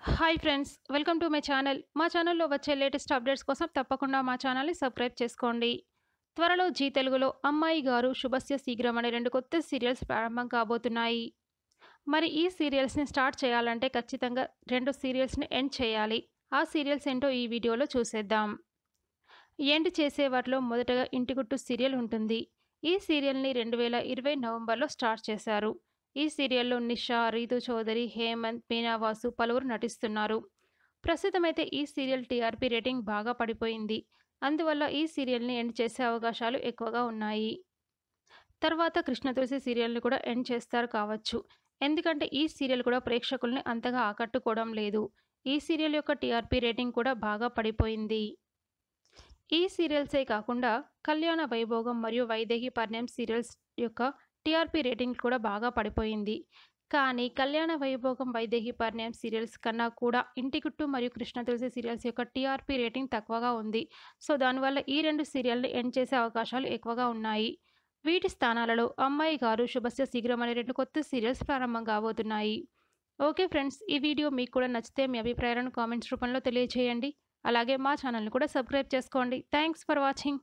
Hi friends welcome to my channel. మా ఛానల్లో వచ్చే లేటెస్ట్ అప్డేట్స్ కోసం తప్పకుండా మా ఛానల్ని సబ్స్క్రైబ్ చేసుకోండి. త్వరలో జీ తెలుగులో అమ్మాయి గారు శుభస్య శీఘ్రం అనే రెండు కొత్త సీరియల్స్ ప్రారంభం కాబోతున్నాయి. మరి ఈ సీరియల్స్ని స్టార్ట్ చేయాలంటే ఖచ్చితంగా రెండు సీరియల్స్ని ఎండ్ చేయాలి. ఆ సీరియల్స్ ఏంటో ఈ వీడియోలో చూసేద్దాం. ఎండ్ చేసే వాటిలో మొదటగా ఇంటిగుట్టు సీరియల్ ఉంటుంది. ఈ సీరియల్ని రెండు వేల ఇరవై నవంబర్లో స్టార్ట్ చేశారు. ఈ సీరియల్లో నిషా రీతు చౌదరి హేమంత్ మీనావాసు పలువురు నటిస్తున్నారు. ప్రస్తుతమైతే ఈ సీరియల్ టీఆర్పీ రేటింగ్ బాగా పడిపోయింది. అందువల్ల ఈ సీరియల్ని ఎండ్ చేసే అవకాశాలు ఎక్కువగా ఉన్నాయి. తర్వాత కృష్ణ తులసి సీరియల్ని కూడా ఎండ్ చేస్తారు కావచ్చు. ఎందుకంటే ఈ సీరియల్ కూడా ప్రేక్షకుల్ని అంతగా ఆకట్టుకోవడం లేదు. ఈ సీరియల్ యొక్క టీఆర్పీ రేటింగ్ కూడా బాగా పడిపోయింది. ఈ సీరియల్సే కాకుండా కళ్యాణ వైభోగం మరియు వైదేహి పర్ణయం సీరియల్స్ యొక్క టీఆర్పీ రేటింగ్ కూడా బాగా పడిపోయింది. కానీ కళ్యాణ వైభోగం వైదేహి పరిణయం సీరియల్స్ కన్నా కూడా ఇంటి గుట్టు మరియు కృష్ణ తులసి సీరియల్స్ యొక్క టీఆర్పీ రేటింగ్ తక్కువగా ఉంది. సో దానివల్ల ఈ రెండు సీరియల్ని ఎండ్ చేసే అవకాశాలు ఎక్కువగా ఉన్నాయి. వీటి స్థానాలలో అమ్మాయి గారు శుభస్య శీఘ్రం అనే రెండు కొత్త సీరియల్స్ ప్రారంభం కాబోతున్నాయి. ఓకే ఫ్రెండ్స్ ఈ వీడియో మీకు కూడా నచ్చితే మీ అభిప్రాయాలను కామెంట్స్ రూపంలో తెలియజేయండి. అలాగే మా ఛానల్ని కూడా సబ్స్క్రైబ్ చేసుకోండి. Thanks for watching.